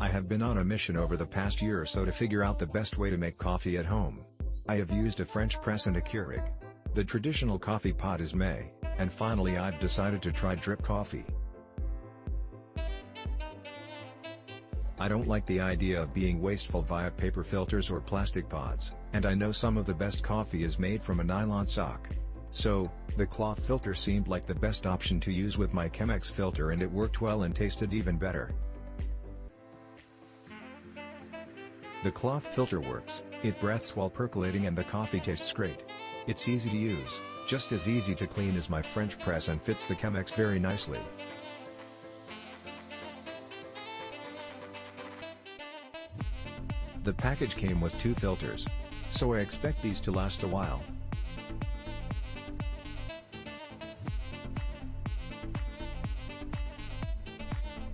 I have been on a mission over the past year or so to figure out the best way to make coffee at home. I have used a French press and a Keurig. The traditional coffee pot is May, and finally I've decided to try drip coffee. I don't like the idea of being wasteful via paper filters or plastic pods, and I know some of the best coffee is made from a nylon sock. So, the cloth filter seemed like the best option to use with my Chemex filter and it worked well and tasted even better. The cloth filter works, it breaths while percolating and the coffee tastes great. It's easy to use, just as easy to clean as my French press and fits the Chemex very nicely. The package came with two filters. So I expect these to last a while.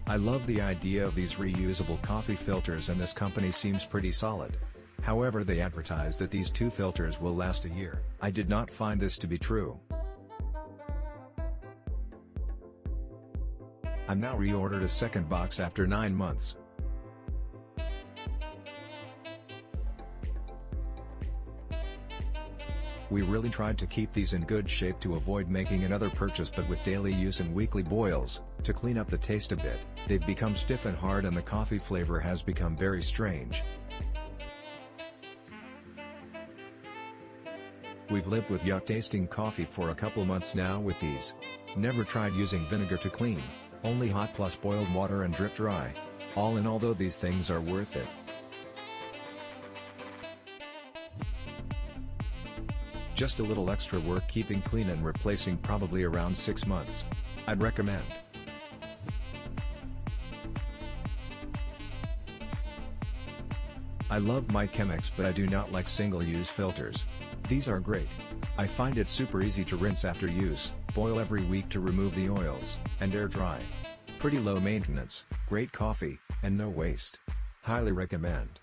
I love the idea of these reusable coffee filters and this company seems pretty solid. However they advertise that these two filters will last a year. I did not find this to be true. I'm now reordered a second box after 9 months. We really tried to keep these in good shape to avoid making another purchase but with daily use and weekly boils, to clean up the taste a bit, they've become stiff and hard and the coffee flavor has become very strange. We've lived with yuck tasting coffee for a couple months now with these. Never tried using vinegar to clean, only hot plus boiled water and drip dry. All in all though these things are worth it. Just a little extra work keeping clean and replacing probably around 6 months. I'd recommend. I love my Chemex but I do not like single-use filters. These are great. I find it super easy to rinse after use, boil every week to remove the oils, and air dry. Pretty low maintenance, great coffee, and no waste. Highly recommend.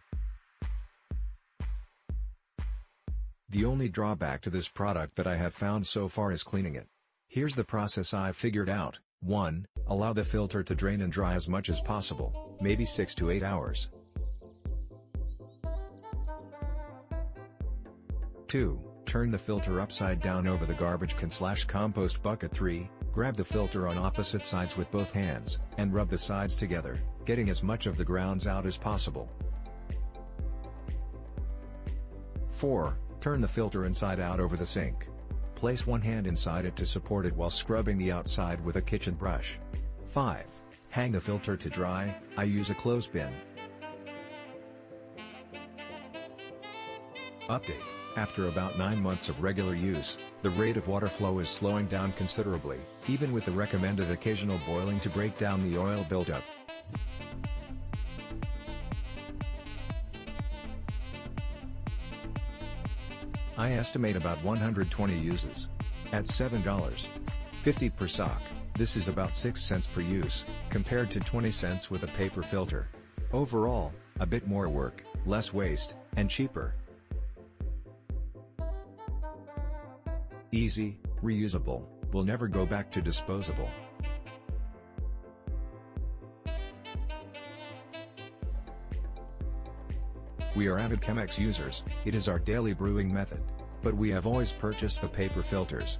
The only drawback to this product that I have found so far is cleaning it. Here's the process I've figured out. 1. Allow the filter to drain and dry as much as possible, maybe 6 to 8 hours. 2. Turn the filter upside down over the garbage can slash compost bucket 3. Grab the filter on opposite sides with both hands, and rub the sides together, getting as much of the grounds out as possible. 4. Turn the filter inside out over the sink. Place one hand inside it to support it while scrubbing the outside with a kitchen brush. 5. Hang the filter to dry, I use a clothespin. Update. After about 9 months of regular use, the rate of water flow is slowing down considerably, even with the recommended occasional boiling to break down the oil buildup. I estimate about 120 uses. At $7.50 per sock, this is about 6 cents per use, compared to 20 cents with a paper filter. Overall, a bit more work, less waste, and cheaper. Easy, reusable, will never go back to disposable. We are avid Chemex users, it is our daily brewing method. But we have always purchased the paper filters.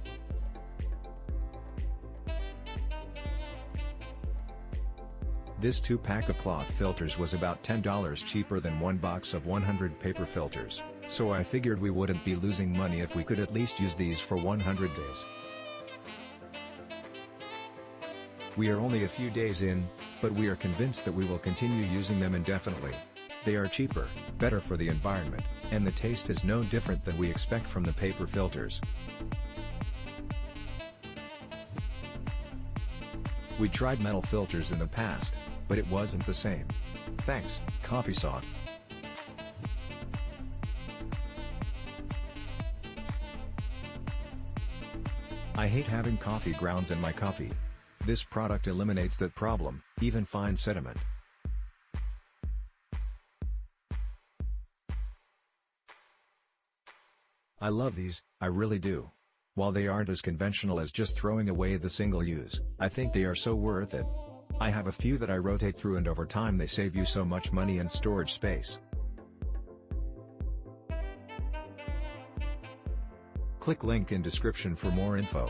This 2-pack of cloth filters was about $10 cheaper than one box of 100 paper filters, so I figured we wouldn't be losing money if we could at least use these for 100 days. We are only a few days in, but we are convinced that we will continue using them indefinitely. They are cheaper, better for the environment, and the taste is no different than we expect from the paper filters. We tried metal filters in the past, but it wasn't the same. Thanks, Coffee Sock. I hate having coffee grounds in my coffee. This product eliminates that problem, even fine sediment. I love these, I really do. While they aren't as conventional as just throwing away the single use, I think they are so worth it. I have a few that I rotate through and over time they save you so much money and storage space. Click link in description for more info.